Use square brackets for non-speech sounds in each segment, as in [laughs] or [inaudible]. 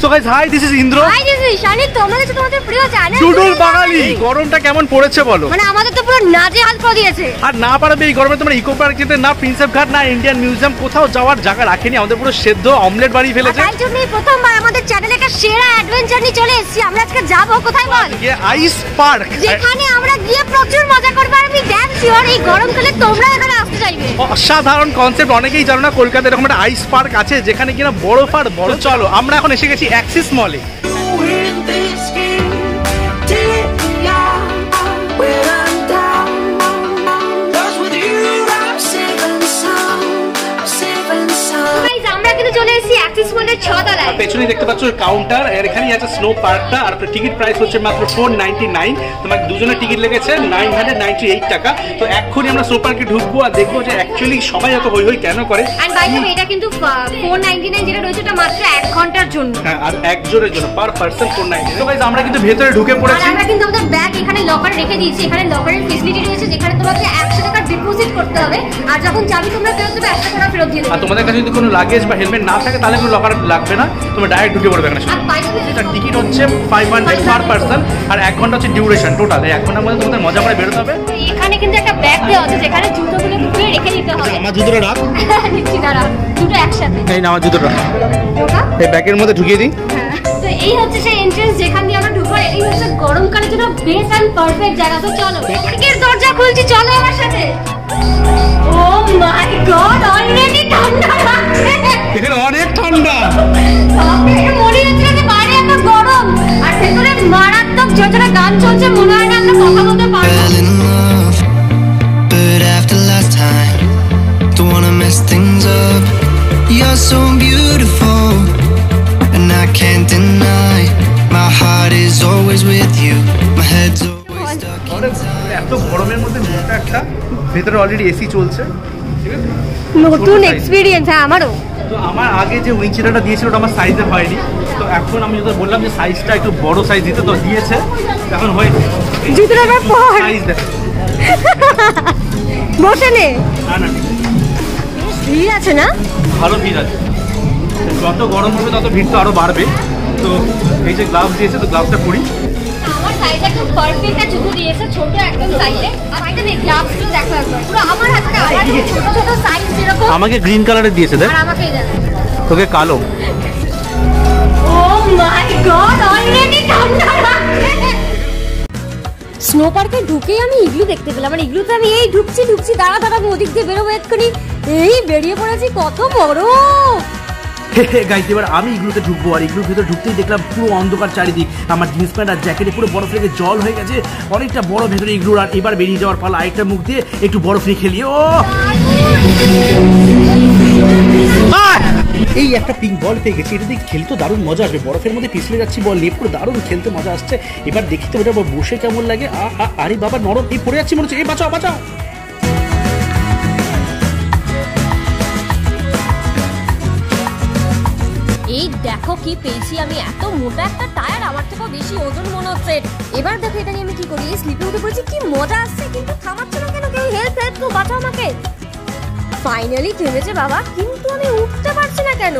So guys hi this is Indra hi this is Shani তোমাদের প্রিয় channel Doodle বাঙালি। গরমটা কেমন পড়েছে বলো? মানে আমাদের তো পুরো নাজে হাল করে দিয়েছে। আর না পারবে এই গরমে তোমরা ইকো পার্ক যেতে না প্রিন্সেপ ঘাট না ইন্ডিয়ান মিউজিয়াম কোথাও যাওয়ার জায়গা রাখেনি। আমাদের পুরো সেদ্ধ অমলেট আর ফেলেছে। তাই জন্যই প্রথমবার আমাদের চ্যানেলে একটা সেরা অ্যাডভেঞ্চার নিয়ে চলে এসেছি। আমরা আজকে যাব কোথায় বল? গিয়ে আইস পার্ক যেখানে আমরা গিয়ে প্রচুর মজা করব। আর আমি ড্যাম শিওর এই গরমকালে তোমরা এখানে আসতে চাইবে? অসাধারণ কনসেপ্ট অনেকেই জানো না কলকাতায় এরকম একটা আইস পার্ক আছে যেখানে কিনা বরফ আর বড় চলো আমরা এখন এসে গেছি অ্যাক্সিস মলে অ্যাক্সিস মলের ছতলায় পেছনে দেখতে পাচ্ছ কাউন্টার আর এখানেই আছে স্নো পার্কটা আর টিকিট প্রাইস হচ্ছে মাত্র ফোর নাইনটি নাইন তোমার দুজনের টিকিট লেগেছে নাইন হান্ড্রেড নাইনটি এইট টাকা। তো এক্ষুনি আমরা স্নো পার্কে ঢুকবো আর দেখব যে অ্যাকচুয়ালি সবাই এত হই হই কেন করে। এন্ড বাই দ্য এটা কিন্তু ফোর নাইনটি নাইন যেটা রয়েছে ওটা মাত্র এক ঘণ্টার জন্য। হ্যাঁ আর একজনের জন্য পার পার্সন ফোর নাইনটি তো আমরা কিন্তু ভেতরে ঢুকে পড়েছি। আমরা কিন্তু আমাদের ব্যাগ এখানে লকার রেখে দিয়েছি। এখানে লকারের ফেসিলিটি রয়েছে যেখানে তোমাকে একশো টাকা ডিপোজিট করতে হবে আর যখন চাবি তোমরা ফেরত দেবে একশো টাকা ফেরত দিয়ে দেবে। আর তোমাদের কাছে যদি কোনো লাগেজ বা হেলমেট না থাকে তাহলে কোনো লকার লাগবে না। তোমরা ডাইরেক্ট ঢুকে পড়বে এখানে এটা টিকিট হচ্ছে ফাইভ হান্ড্রেড পার পার্সন আর এক ঘণ্টা হচ্ছে ডিউরেশন টোটাল এই এক ঘণ্টার মধ্যে তোমাদের মজা করে বেরোতে হবে। এখানে কিন্তু একটা ব্যাগ দেওয়া আছে যেখানে জুতোগুলো ঢুকিয়ে রেখে দিতে হবে। আমার জুতোটা রাখ। [laughs] নিচ্ছি দাঁড়া। দুটো একসাথে। এই না আমার জুতোটা। এই ব্যাগের মধ্যে ঢুকিয়ে দিই। তো এই হচ্ছে সেই এন্ট্রেন্স যেখান দিয়ে আমরা গরমকালের জন্য বেস্ট অ্যান্ড পারফেক্ট জায়গা তো চলো। এদিকের দরজা খুলছি চলো আমার সাথে। ও মাই গড অলরেডি ঠান্ডা লাগছে। এখানে অনেক ঠান্ডা। বাপরে, মনে হচ্ছে যে বাইরে এত গরম? আর ভেতরে মারাত্মক যতটা গান চলছে মনে হয় না আমরা কথা বলতে ভেতরে অলরেডি এসি চলছে। ঠিক আছে নতুন। এক্সপিরিয়েন্স হ্যাঁ আমারও। তো আমার আগে যে উইঞ্চিটাটা দিয়েছিল ওটা আমার সাইজে হয়নি। তো এখন আমি যদি বললাম যে সাইজটা একটু বড় সাইজ দিতে তো দিয়েছে এখন হয়নি। জুতোটা এবার পর। সাইজ দেখ। [laughs] বসে নে। না না। ভিড় আছে না? ভালো ভিড় আছে। যত গরম হবে তত ভিড় তো আরও বাড়বে। তো এই যে গ্লাভস দিয়েছে তো গ্লাভসটা পরি। আমার সাইজ একদম পারফেক্ট একটা জুতো দিয়েছে ছোট একদম সাইজে আর এটা নেই গ্লাভস দেখো একবার পুরো আমার হাতে আমার ছোট ছোট সাইজ যেরকম। আমাকে গ্রিন কালারের দিয়েছে দেখ। আর আমাকে এই তোকে কালো। ও মাই গড অলরেডি ঠান্ডা লাগছে। স্নো পার্কে ঢুকেই আমি ইগলু দেখতে পেলাম। আর ইগলুতে আমি এই ঢুকছি ঢুকছি দাঁড়া দাঁড়া আমি ওদিক দিয়ে বেরোবো এক্ষুনি। এই বেরিয়ে পড়েছি কত বড়। [laughs] গাইস এবার আমি ইগলুতে ঢুকবো আর ইগলুর ভিতরে ঢুকতেই দেখলাম পুরো অন্ধকার চারিদিক। আমার জিন্স প্যান্ট আর জ্যাকেটে পুরো বরফ লেগে জল হয়ে গেছে। অনেকটা বড় ভেতরে ইগলুর আর এবার বেরিয়ে যাওয়ার পালা। আরেকটা মুখ দিয়ে একটু বরফ নিয়ে খেলি। ও! এই একটা পিঙ্ক বল পেয়ে গেছি। এটা দিয়ে খেলতে দারুণ মজা আসবে। বরফের মধ্যে পিছলে যাচ্ছি বল নিয়ে। পুরো দারুণ খেলতে মজা আসছে। এবার দেখি তো এটা বসে কেমন লাগে। আরে বাবা, নরম। এই পড়ে যাচ্ছি মনে হচ্ছে। এই বাঁচাও বাঁচাও। দেখো কি পেয়েছি আমি? এত মোটা একটা টায়ার, আমার থেকেও বেশি ওজন মনে হচ্ছে। এবার দেখো এটা নিয়ে আমি কি করি? স্লিপে উঠে পড়েছি, কি মজা আসছে, কিন্তু থামাচ্ছে না কেন? কেউ হেল্প হেল্প তো বাঁচাও আমাকে। ফাইনালি থেমেছে বাবা, কিন্তু আমি উঠতে পারছি না কেন?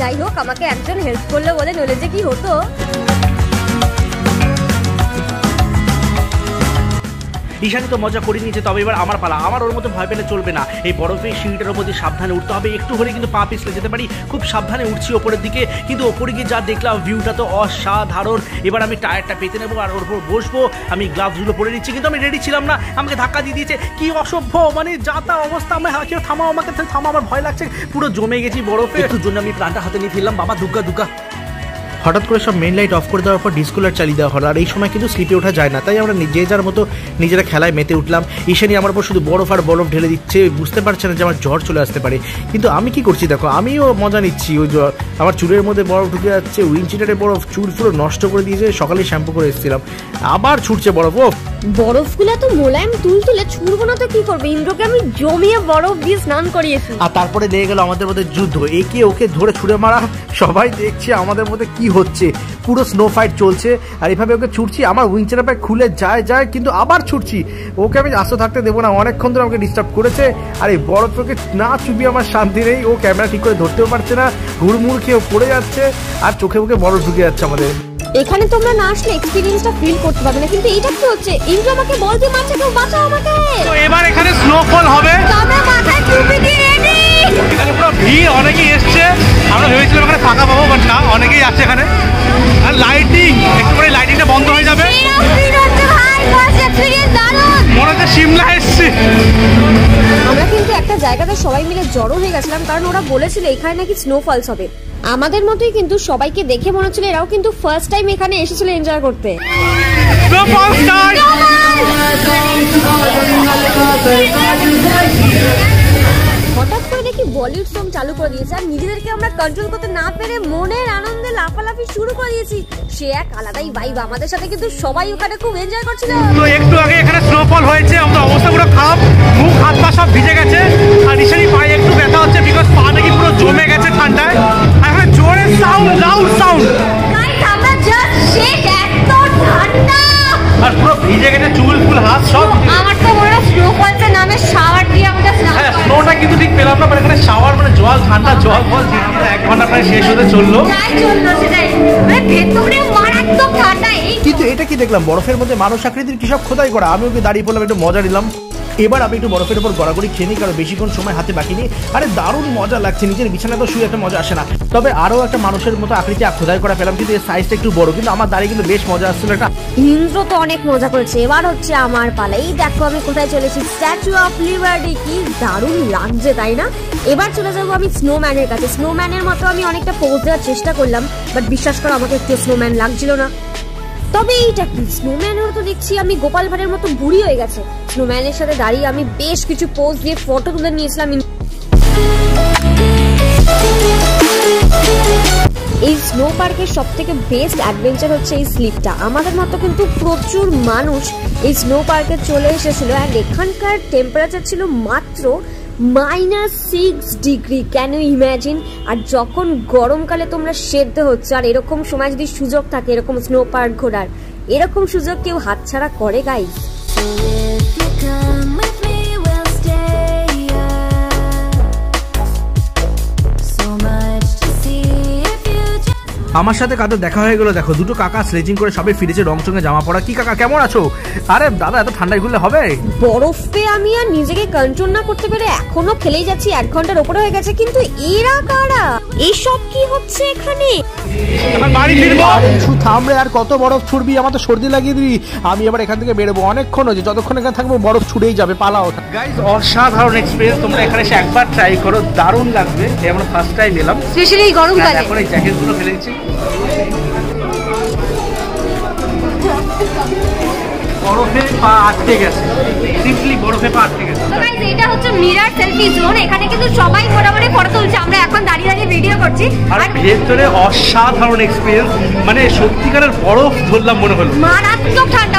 যাই হোক, আমাকে একজন হেল্প করল বলে নলে যে কি হতো? ঈশানি তো মজা করে নিয়েছে, তবে এবার আমার পালা। আমার ওর মতো ভয় পেলে চলবে না। এই বরফের সিঁড়িটার উপর দিয়ে সাবধানে উঠতে হবে। একটু হলে কিন্তু পা পিছলে যেতে পারি। খুব সাবধানে উঠছি ওপরের দিকে। কিন্তু ওপরে গিয়ে যা দেখলাম ভিউটা তো অসাধারণ। এবার আমি টায়ারটা পেতে নেব আর ওর উপর বসবো। আমি গ্লাভসগুলো পরে নিচ্ছি, কিন্তু আমি রেডি ছিলাম না। আমাকে ধাক্কা দিয়ে দিয়েছে। কি অসভ্য! মানে যা তা অবস্থা আমি কেউ থামাও, আমাকে থামা আমার ভয় লাগছে। পুরো জমে গেছি বরফে। একটু জন্য আমি প্রাণটা হাতে নিয়ে ফেললাম বাবা, দুগ্গা দুগ্গা। হঠাৎ করে সব মেন লাইট অফ করে দেওয়ার পর ডিসকুলার চালিয়ে দেওয়া হলো। আর এই সময় কিন্তু স্লিপে ওঠা যায় না। তাই আমরা যে যার মতো নিজেরা খেলায় মেতে উঠলাম। ঈশানি আমার উপর শুধু বরফ আর বরফ ঢেলে দিচ্ছে। বুঝতে পারছে না যে আমার জ্বর চলে আসতে পারে। কিন্তু আমি কি করছি দেখো? আমিও মজা নিচ্ছি। ওই জ্বর আমার চুলের মধ্যে বরফ ঢুকে যাচ্ছে। উইনচিটারে বরফ চুল পুরো নষ্ট করে দিয়েছে। সকালে শ্যাম্পু করে এসেছিলাম। আবার ছুটছে বরফ ও বরফগুলো তো মোলায়েম তুল তুলে ছুড়বো না তো কি করবে? ইন্দ্রকে আমি জমিয়ে বরফ দিয়ে স্নান করিয়েছি। আর তারপরে লেগে গেল আমাদের মধ্যে যুদ্ধ। একে ওকে ধরে ছুড়ে মারা। সবাই দেখছে আমাদের মধ্যে কি হচ্ছে। পুরো স্নো ফাইট চলছে। আর এভাবে ওকে ছুটছি আমার উইঞ্চার প্যাক খুলে যায় যায় কিন্তু আবার ছুটছি ওকে আমি আস্ত থাকতে দেবো না অনেকক্ষণ ধরে আমাকে ডিস্টার্ব করেছে। আর এই বরফকে না চুপি আমার শান্তি নেই ও ক্যামেরা ঠিক করে ধরতেও পারছে না হুড়মুড় খেয়ে পড়ে যাচ্ছে আর চোখে মুখে বরফ ঢুকে যাচ্ছে আমাদের। এখানে তোমরা না আসলে এক্সপিরিয়েন্সটা ফিল করতে পারবে না কিন্তু এইটা কি হচ্ছে? ইন্দ্র আমাকে বলতে মারছে কেউ বাঁচাও আমাকে! তো এবার এখানে স্নোফল হবে। আমরা মাথায় টুপি দিয়ে রেডি এখানে পুরো ভিড় অনেকেই এসছে। আমরা ভেবেছিলাম এখানে ফাঁকা পাবো বাট জায়গাতে সবাই মিলে জড়ো হয়ে গেছিলাম কারণ ওরা বলেছিল এখানে নাকি স্নোফলস হবে। আমাদের মতোই কিন্তু সবাইকে দেখে মনে হচ্ছিল এরাও কিন্তু ফার্স্ট টাইম এখানে এসেছিল এনজয় করতে। হঠাৎ করে দেখি বলিউড সং চালু করে দিয়েছে আর নিজেদেরকে আমরা কন্ট্রোল করতে না পেরে মনের আনন্দে লাফালাফি শুরু করে দিয়েছি। সে এক আলাদাই ভাইব আমাদের সাথে কিন্তু সবাই ওখানে খুব এনজয় করছিল। তো একটু আগে এখানে স্নোফল এখানে শাওয়ার মানে জল ঠান্ডা জল ফল এক ঘণ্টা প্রায় শেষ হতে চলল। তাই চলল সেটাই। মানে কিন্তু এটা কি দেখলাম? বরফের মধ্যে মানুষ আকৃতির কি সব খোদাই করা? আমি ওকে দাঁড়িয়ে পড়লাম একটু মজা নিলাম। এবার আমি একটু বরফের উপর গড়াগড়ি খেয়ে নিই কারণ বেশিক্ষণ সময় হাতে বাকি নেই। আরে দারুণ মজা লাগছে নিজের বিছানায় তো শুয়ে একটা মজা আসে না। তবে আরও একটা মানুষের মতো আকৃতি খোদাই করা পেলাম, কিন্তু এর সাইজটা একটু বড়, কিন্তু আমার দাঁড়িয়ে কিন্তু বেশ মজা আসছিল। একটা ইন্দ্র তো অনেক মজা করেছে, এবার হচ্ছে আমার পালা। এই দেখো, আমি কোথায় চলেছি স্ট্যাচু অফ লিবার্টি কি দারুণ লাগছে, তাই না? এবার চলে যাব আমি স্নোম্যানের কাছে। স্নোম্যানের মতো আমি অনেকটা পোজ দেওয়ার চেষ্টা করলাম বাট বিশ্বাস করো, আমাকে একটু স্নোম্যান লাগছিল না। তবে এইটা কি? স্নোম্যানেরও তো দেখছি আমি গোপাল ভাঁড়ের মতো বুড়ি হয়ে গেছে। স্নোম্যানের সাথে দাঁড়িয়ে আমি বেশ কিছু পোজ দিয়ে ফটো তুলে নিয়েছিলাম। এই স্নো পার্কের সব থেকে বেস্ট অ্যাডভেঞ্চার হচ্ছে এই স্লিপটা আমাদের মতো কিন্তু প্রচুর মানুষ এই স্নো পার্কে চলে এসেছিল অ্যান্ড এখানকার টেম্পারেচার ছিল মাত্র minus six degree can you imagine আর যখন গরমকালে তোমরা সেদ্ধ হচ্ছে, আর এরকম সময় যদি সুযোগ থাকে এরকম স্নো পার্ক ঘোরার, এরকম সুযোগ কেউ হাতছাড়া করে গাইস আমার সাথে কাদের দেখা হয়ে গেলো? দেখো দুটো কাকা স্লেজিং করে সবাই ফিরেছে রং চঙে জামা পরা। কি কাকা কেমন আছো? আরে দাদা এত ঠান্ডায় ঘুরলে হবে? বরফে আমি আর নিজেকে কন্ট্রোল না করতে পেরে এখনও খেলেই যাচ্ছি এক ঘণ্টার ওপরে হয়ে গেছে কিন্তু এরা কারা? এইসব কি হচ্ছে এখানে? এখন বাড়ি ফিরবো। ছু থামরে আর কত বরফ ছুড়বি? আমার তো সর্দি লাগিয়ে দিবি। আমি এবার এখান থেকে বেরোবো অনেকক্ষণ হয়েছে। যতক্ষণ এখানে থাকব বরফ ছুড়েই যাবে। পালাও গাইজ অসাধারণ এক্সপিরিয়েন্স তোমরা এখানে এসে একবার ট্রাই করো। দারুণ লাগবে। এই আমরা ফার্স্ট টাইম এলাম। স্পেশালি এই গরমকালে। এখন এই জ্যাকেটগুলো ফেলে দিচ্ছি। বরফে পা আটকে গেছে। সিম্পলি বরফে পা আটকে গেছে। তো guys, এটা হচ্ছে মিরার সেলফি জোন এখানে কিন্তু সবাই মোটামুটি ফটো তুলছে। আমরা এখন দাঁড়িয়ে দাঁড়িয়ে ভিডিও করছি। আর আর ভেতরে অসাধারণ এক্সপিরিয়েন্স মানে সত্যিকারের বরফ ধরলাম মনে হলো। মারাত্মক ঠান্ডা।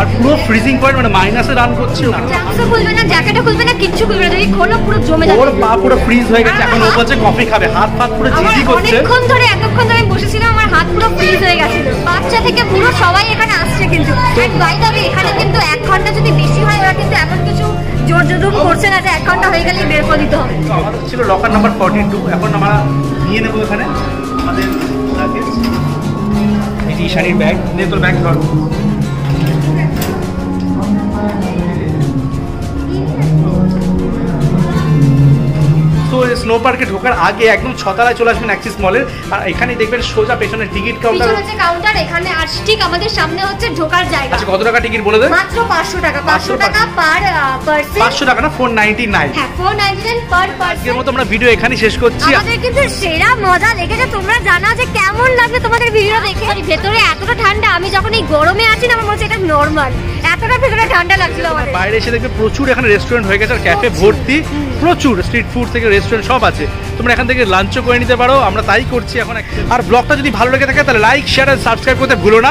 আর পুরো ফ্রিজিং পয়েন্ট মানে মাইনাসে রান করছে না। গ্লাভসও খুলবে না জ্যাকেটও খুলবে না কিচ্ছু খুলবে না যদি খোলো পুরো জমে যাবে। ওর পা পুরো ফ্রিজ হয়ে গেছে এখন ও বলছে কফি খাবে। হাত ফাত পুরো চিজি করছে। অনেকক্ষণ ধরে এতক্ষণ ধরে বসেছিলাম আমার হাত পুরো ফ্রিজ হয়ে গেছিল। বাচ্চা থেকে পুরো সবাই এখানে আসছে কিন্তু। বাই দাবি এখানে কিন্তু এক ঘণ্টা যদি বেশি হয় ওরা কিন্তু এমন কিছু জোর জুলুম করছে না যে এক ঘণ্টা হয়ে গেলে বের করে দিতে হবে। আমাদের ছিল লকার নাম্বার ফর্টি টু এখন আমরা নিয়ে নেব এখানে আমাদের luggage। এই শাড়ির ব্যাগ নিয়ে তোর ব্যাগ ধর। স্নো পার্কে ঢোকার আগে একদম ছতলায় চলে আসবেন অ্যাক্সিস মলের আর এখানে দেখবেন সোজা পেছনে টিকিট কাউন্টার হচ্ছে কাউন্টার এখানে আর ঠিক আমাদের সামনে হচ্ছে ঢোকার জায়গা। আচ্ছা কত টাকা টিকিট বলে দেন? মাত্র পাঁচশো টাকা পাঁচশো 500 টাকা পার পার্সন পাঁচশো টাকা না ফোর নাইনটি নাইন হ্যাঁ ফোর নাইনটি পার পার্সন এর মতো আমরা ভিডিও এখানেই শেষ করছি। আমাদের কিন্তু সেরা মজা লেগেছে। তোমরা জানা যে কেমন লাগবে তোমাদের ভিডিও দেখে? ভেতরে এতটা ঠান্ডা আমি যখন এই গরমে আছি না আমার মনে হচ্ছে এটা নর্মাল এতটা ভেতরে ঠান্ডা লাগছিল আমাদের। বাইরে এসে দেখবে প্রচুর এখানে রেস্টুরেন্ট হয়ে গেছে আর ক্যাফে ভর্তি প্রচুর স্ট্রিট ফুড থেকে রেস্টুরেন্ট সব আছে। তোমরা এখান থেকে লাঞ্চও করে নিতে পারো আমরা তাই করছি এখন। আর ব্লগটা যদি ভালো লেগে থাকে তাহলে লাইক শেয়ার আর সাবস্ক্রাইব করতে ভুলো না।